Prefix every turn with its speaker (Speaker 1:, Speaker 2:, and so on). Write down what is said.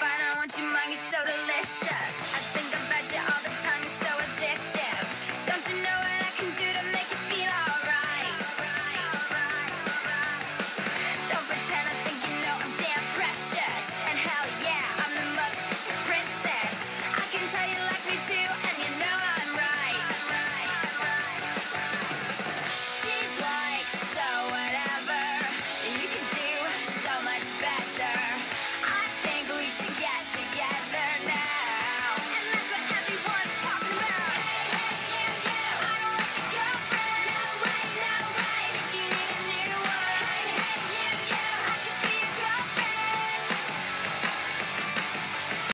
Speaker 1: fine, I want you, mine, you so delicious. I